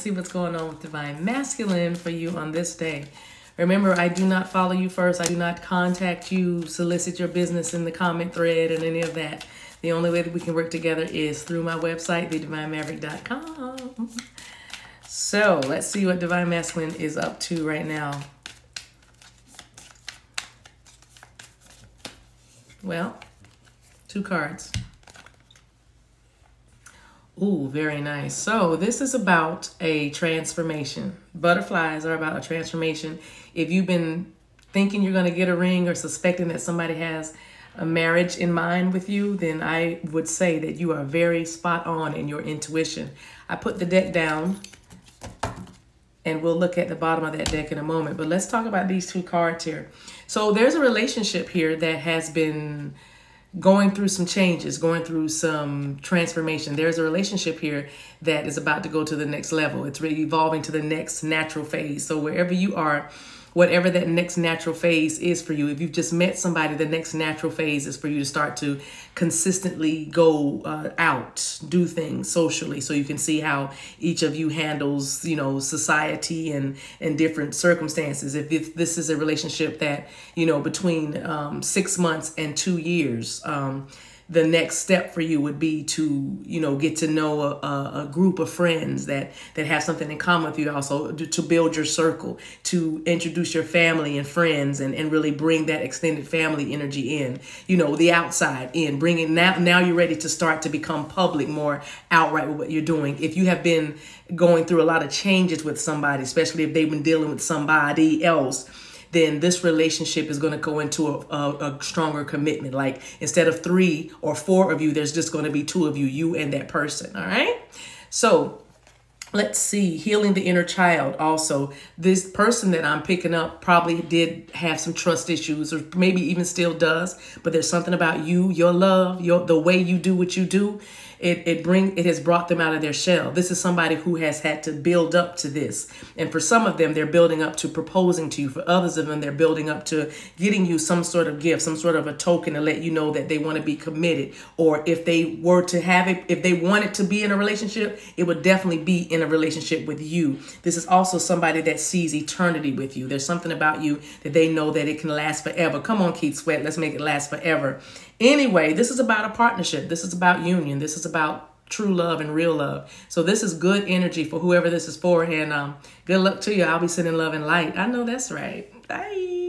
see what's going on with divine masculine for you on this day. Remember, I do not follow you first. I do not contact you, solicit your business in the comment thread and any of that. The only way that we can work together is through my website, thedivinemaverick.com. So let's see what Divine Masculine is up to right now. Well, two cards. Ooh, very nice. So this is about a transformation. Butterflies are about a transformation. If you've been thinking you're going to get a ring or suspecting that somebody has a marriage in mind with you, then I would say that you are very spot on in your intuition. I put the deck down and we'll look at the bottom of that deck in a moment. But let's talk about these two cards here. So there's a relationship here that has been going through some changes, going through some transformation. There's a relationship here that is about to go to the next level. It's really evolving to the next natural phase. So wherever you are, whatever that next natural phase is for you. If you've just met somebody, the next natural phase is for you to start to consistently go uh, out, do things socially, so you can see how each of you handles, you know, society and and different circumstances. If, if this is a relationship that you know between um, six months and two years. Um, the next step for you would be to you know get to know a, a, group of friends that that have something in common with you also to build your circle to introduce your family and friends and, and really bring that extended family energy in you know the outside in bringing now now you're ready to start to become public more outright with what you're doing. If you have been going through a lot of changes with somebody especially if they've been dealing with somebody else then this relationship is going to go into a, a, a, stronger commitment. Like instead of three or four of you, there's just going to be two of you, you and that person. All right. So let's see, healing the inner child. Also, this person that I'm picking up probably did have some trust issues, or maybe even still does. But there's something about you, your love, your the way you do what you do it it bring it has brought them out of their shell. This is somebody who has had to build up to this. And for some of them, they're building up to proposing to you. For others of them, they're building up to getting you some sort of gift, some sort of a token to let you know that they want to be committed. Or if they were to have it, if they wanted to be in a relationship, it would definitely be in a relationship with you. This is also somebody that sees eternity with you. There's something about you that they know that it can last forever. Come on, Keith Sweat, let's make it last forever. Anyway, this is about a partnership. This is about union. This is about true love and real love. So this is good energy for whoever this is for. And um, good luck to you. I'll be sending love and light. I know that's right. Bye.